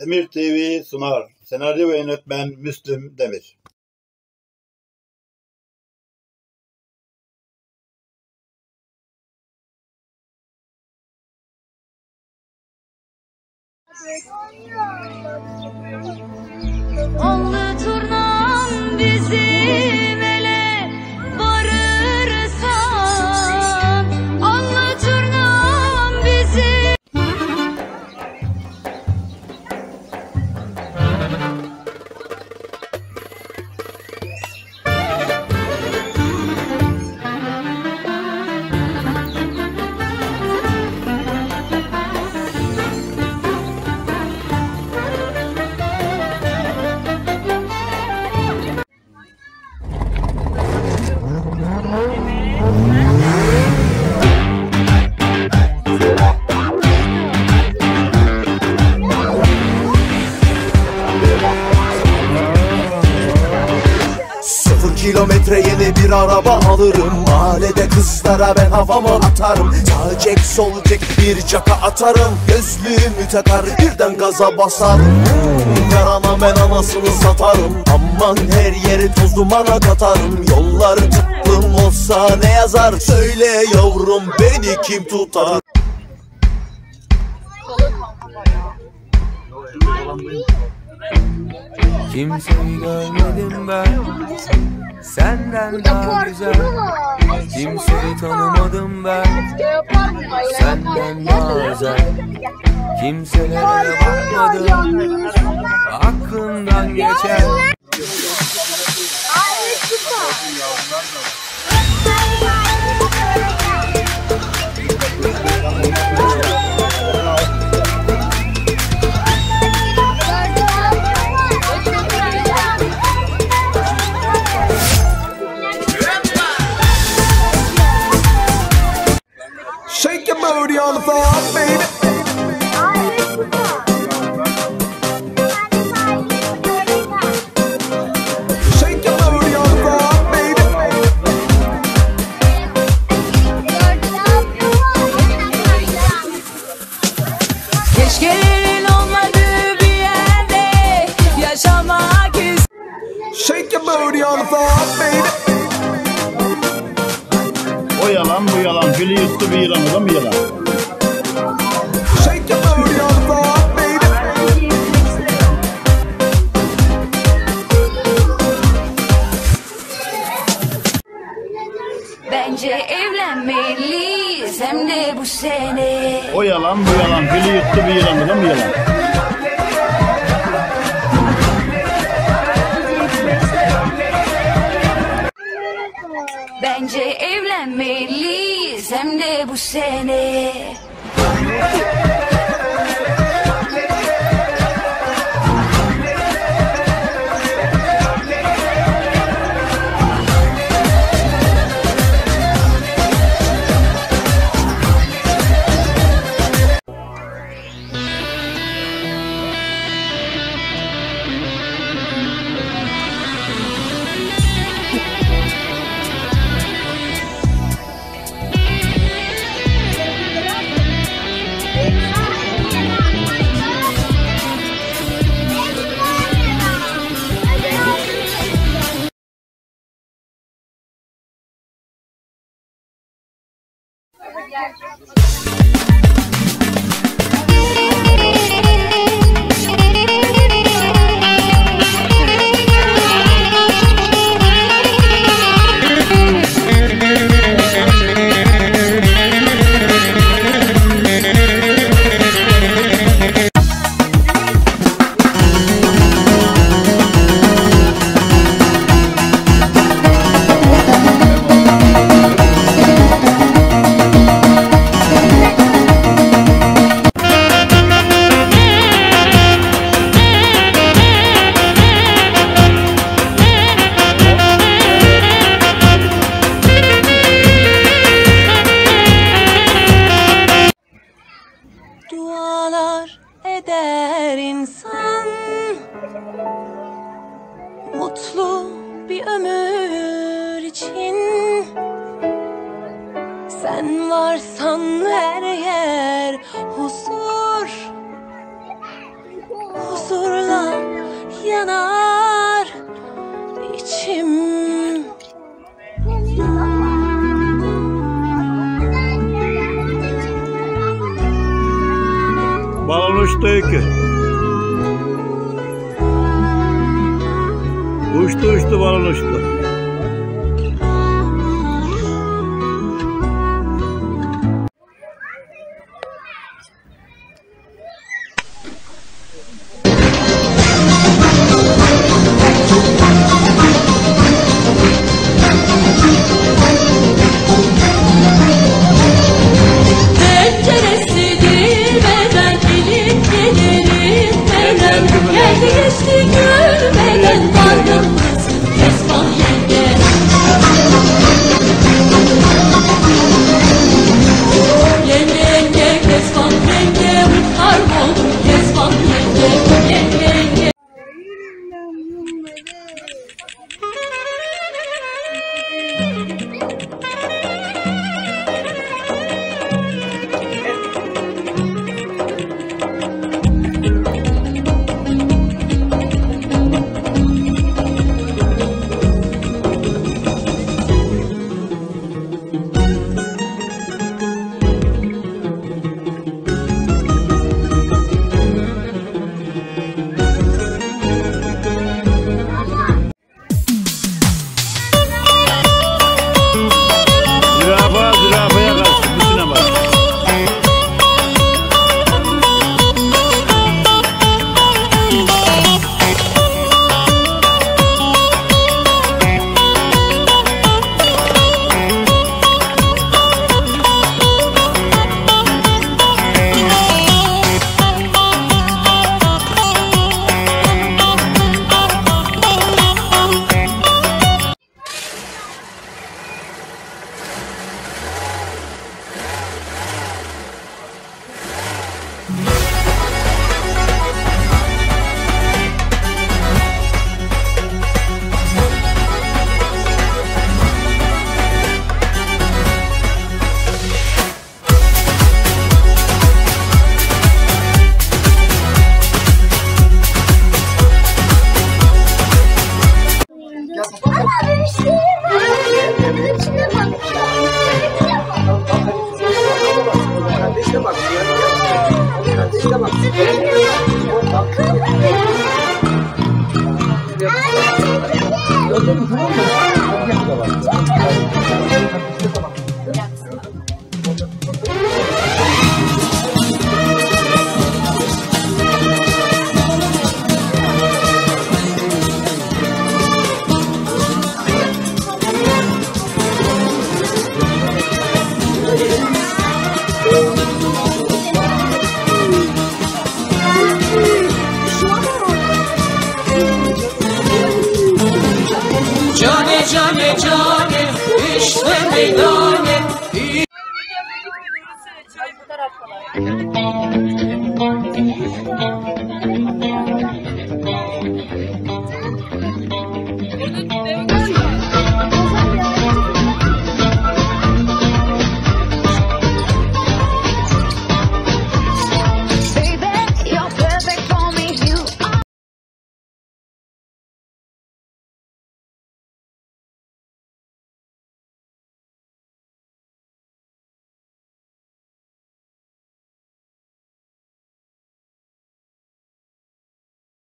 Demir TV sunar. Senaryo ve yönetmen Müslüm Demir. Allı turnam bizim araba alırım. Mahallede kızlara ben havamı atarım. Sağ cek sol cek bir caka atarım. Gözlüğümü takar birden gaza basarım. Ver ana ben anasını satarım. Aman her yeri toz dumana katarım. Yolları tıklım olsa ne yazar? Söyle yavrum beni kim tutar Kimseyi görmedim ben. Senden daha güzel. Kimseyi tanımadım ben. Senden daha özel Kimselere bakmadım. Aklımdan geçer Shake booty on the floor baby O yalan bu yalan. Gülü yuttu bir yılanı da mı yalan? Shake your booty on the floor baby Bence evlenmeliyiz hem de bu sene O yalan bu yalan. Gülü yuttu bir yılanı da mı yalan? Bence evlenmeliyiz. Hem de bu sene Mutlu bir ömür için. Sen varsan her yer huzur. Yanar içim. Balon uçtu öykü. Uçtu no.